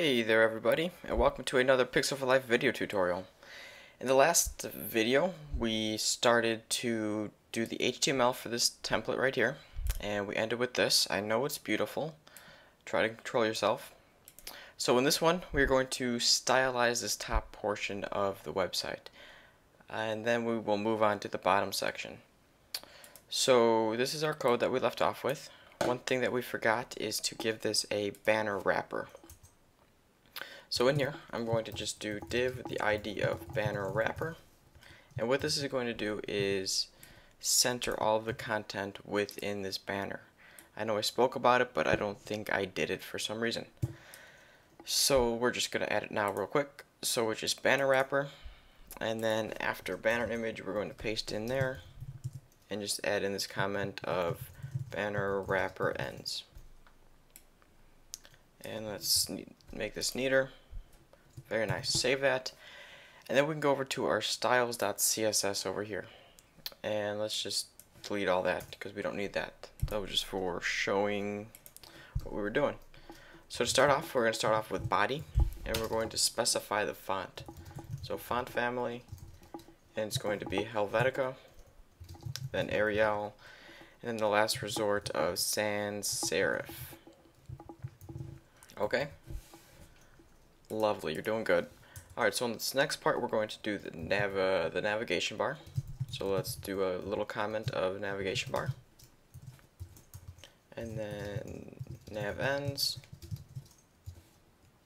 Hey there everybody, and welcome to another Pixel for Life video tutorial. In the last video, we started to do the HTML for this template right here, and we ended with this. I know it's beautiful. Try to control yourself. So in this one, we're going to stylize this top portion of the website, and then we will move on to the bottom section. So this is our code that we left off with. One thing that we forgot is to give this a banner wrapper. So in here, I'm going to just do div the ID of banner wrapper. And what this is going to do is center all of the content within this banner. I know I spoke about it, but I don't think I did it for some reason. So we're just going to add it now real quick. So we're just banner wrapper. And then after banner image, we're going to paste in there and just add in this comment of banner wrapper ends. And let's make this neater. Very nice. Save that. And then we can go over to our styles.css over here. And let's just delete all that because we don't need that. That was just for showing what we were doing. So to start off, we're going to start off with body. And we're going to specify the font. So font family. And it's going to be Helvetica. Then Arial. And then the last resort of sans serif. Okay. Lovely, you're doing good. Alright, so in this next part we're going to do the nav uh, the navigation bar. So let's do a little comment of navigation bar. And then nav ends.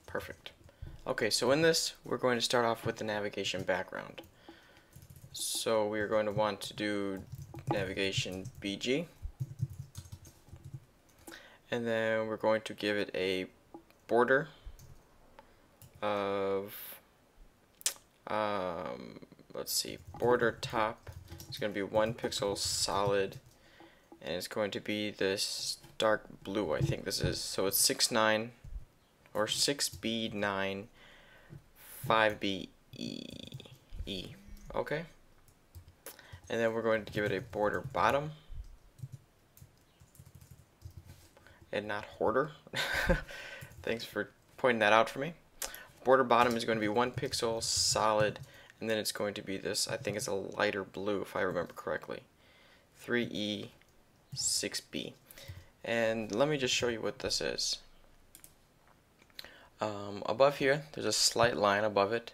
Perfect. Okay, so in this we're going to start off with the navigation background. So we're going to want to do navigation BG. And then we're going to give it a border of um, let's see border top. It's going to be one pixel solid and it's going to be this dark blue I think this is. So it's 6.9 or 6B9 5B E E okay? And then we're going to give it a border bottom. And not hoarder. Thanks for pointing that out for me border bottom is going to be one pixel solid and then it's going to be this I think it's a lighter blue if I remember correctly. 3E 6B and let me just show you what this is. Um, above here there's a slight line above it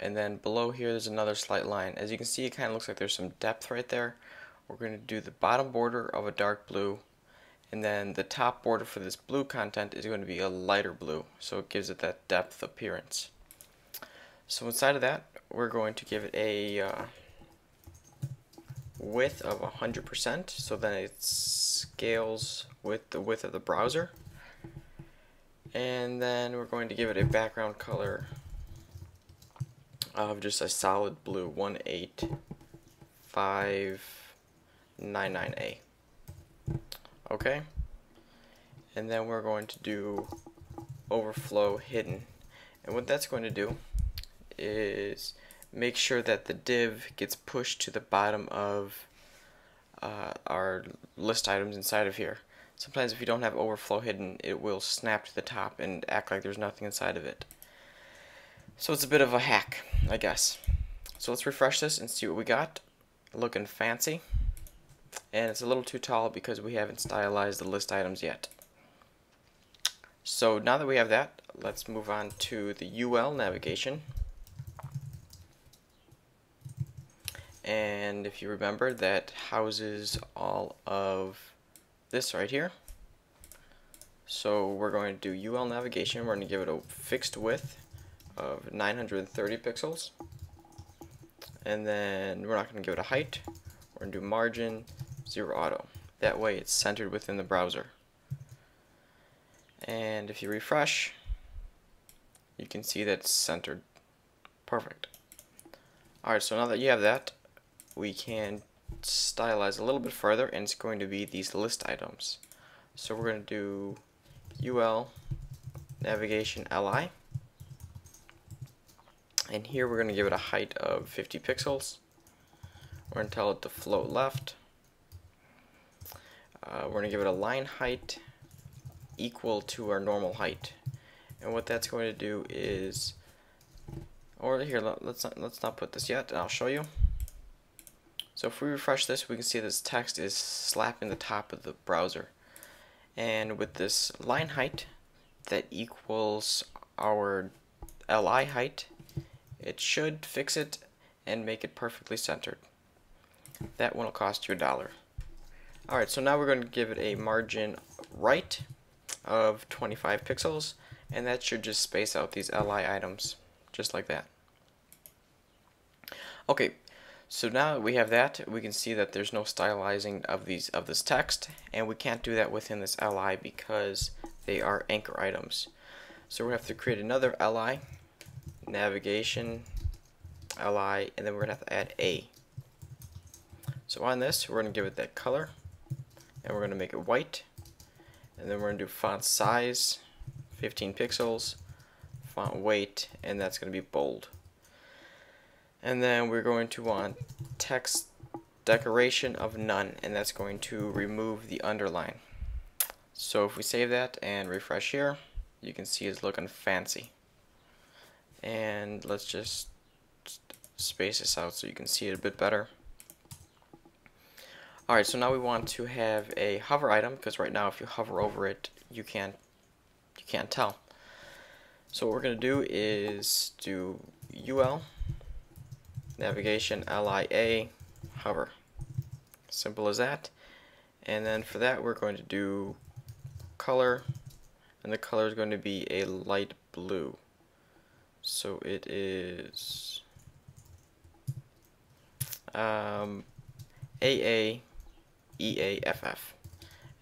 and then below here there's another slight line. As you can see it kind of looks like there's some depth right there. We're going to do the bottom border of a dark blue and then the top border for this blue content is going to be a lighter blue so it gives it that depth appearance. So inside of that we're going to give it a uh, width of 100% so then it scales with the width of the browser. And then we're going to give it a background color of just a solid blue 18599A okay? And then we're going to do overflow hidden. And what that's going to do is make sure that the div gets pushed to the bottom of uh, our list items inside of here. Sometimes if you don't have overflow hidden it will snap to the top and act like there's nothing inside of it. So it's a bit of a hack I guess. So let's refresh this and see what we got. Looking fancy and it's a little too tall because we haven't stylized the list items yet. So now that we have that, let's move on to the UL navigation. And if you remember, that houses all of this right here. So we're going to do UL navigation. We're going to give it a fixed width of 930 pixels. And then we're not going to give it a height. We're going to do margin zero auto. That way it's centered within the browser. And if you refresh, you can see that it's centered. Perfect. Alright, so now that you have that, we can stylize a little bit further, and it's going to be these list items. So we're going to do UL navigation LI. And here we're going to give it a height of 50 pixels. We're going to tell it to float left. Uh, we're going to give it a line height equal to our normal height. and what that's going to do is or here let's not let's not put this yet I'll show you. So if we refresh this we can see this text is slapping the top of the browser. And with this line height that equals our li height it should fix it and make it perfectly centered. That one will cost you a dollar alright so now we're going to give it a margin right of 25 pixels and that should just space out these li items just like that. Okay so now we have that we can see that there's no stylizing of these of this text and we can't do that within this li because they are anchor items. So we have to create another li navigation li and then we're gonna have to add a. So on this we're gonna give it that color and we're gonna make it white. And then we're gonna do font size 15 pixels font weight and that's gonna be bold. And then we're going to want text decoration of none and that's going to remove the underline. So if we save that and refresh here you can see it's looking fancy. And let's just space this out so you can see it a bit better alright so now we want to have a hover item because right now if you hover over it you can't you can't tell so what we're gonna do is do ul navigation LIA hover. Simple as that. And then for that we're going to do color and the color is going to be a light blue. So it is um, AAEAFF.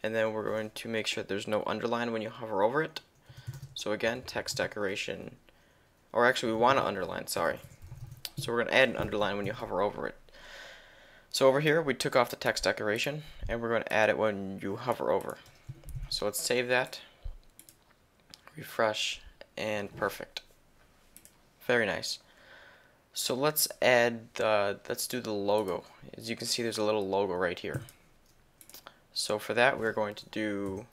And then we're going to make sure there's no underline when you hover over it. So again, text decoration, or actually we want to underline, sorry. So we're going to add an underline when you hover over it. So over here, we took off the text decoration, and we're going to add it when you hover over. So let's save that, refresh, and perfect. Very nice. So let's add, the, let's do the logo. As you can see, there's a little logo right here. So for that, we're going to do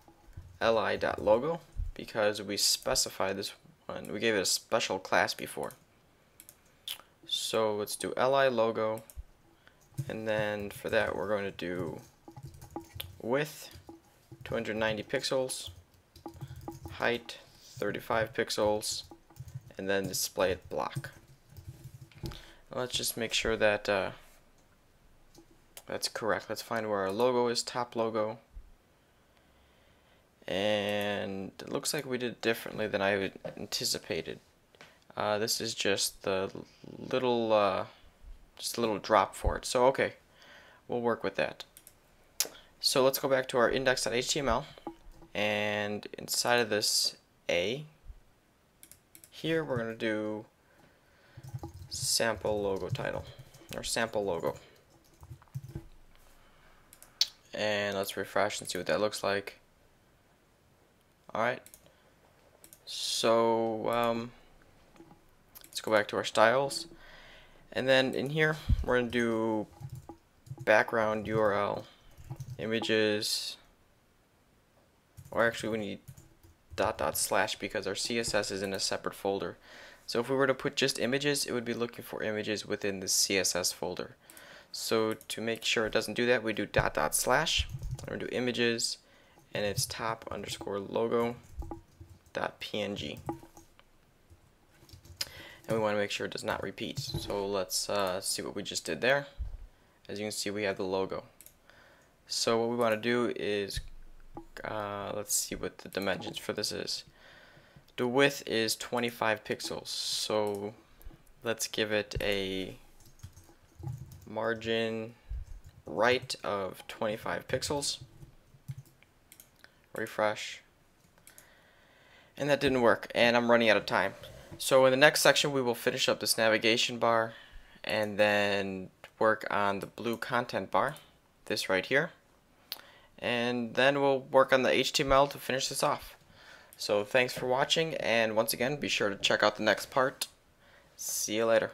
li.logo because we specified this one. We gave it a special class before. So let's do li logo and then for that we're going to do width 290 pixels height 35 pixels and then display it block let's just make sure that uh, that's correct let's find where our logo is top logo and it looks like we did differently than I anticipated uh, this is just the little, uh, just a little drop for it. So okay, we'll work with that. So let's go back to our index.html and inside of this A, here we're going to do sample logo title or sample logo. And let's refresh and see what that looks like. Alright. So, um, Let's go back to our styles. And then in here, we're to do background URL, images, or actually we need dot dot slash because our CSS is in a separate folder. So if we were to put just images, it would be looking for images within the CSS folder. So to make sure it doesn't do that, we do dot dot slash, we're do images, and it's top underscore logo dot png and we want to make sure it does not repeat. So let's uh, see what we just did there. As you can see, we have the logo. So what we want to do is, uh, let's see what the dimensions for this is. The width is 25 pixels, so let's give it a margin right of 25 pixels. Refresh. And that didn't work, and I'm running out of time. So in the next section we will finish up this navigation bar and then work on the blue content bar, this right here. And then we'll work on the HTML to finish this off. So thanks for watching and once again be sure to check out the next part. See you later.